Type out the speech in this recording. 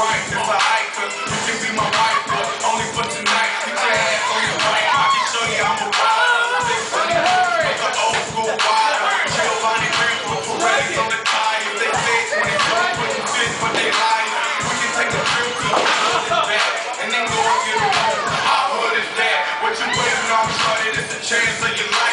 right, it's a hiker. You can be my wife, but only for tonight. Get your ass on your bike. I can show you I'm a rider. Big funny hurt, but the old school rider. Giovanni Green with Perez on the tire. They say it's when it's done, but you fit, but they lie. We can take a trip to the back and then go and get a home. Our hood is that. What you waiting on, shorty? It's a chance of your life.